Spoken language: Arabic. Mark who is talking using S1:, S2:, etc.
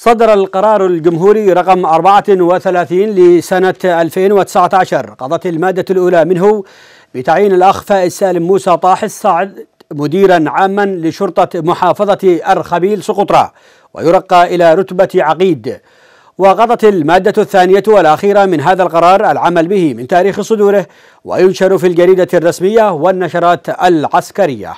S1: صدر القرار الجمهوري رقم 34 لسنة 2019 قضت المادة الأولى منه بتعيين الأخ فائز سالم موسى طاح الصعد مديرا عاما لشرطة محافظة أرخبيل سقطرى ويرقى إلى رتبة عقيد. وقضت المادة الثانية والأخيرة من هذا القرار العمل به من تاريخ صدوره وينشر في الجريدة الرسمية والنشرات العسكرية.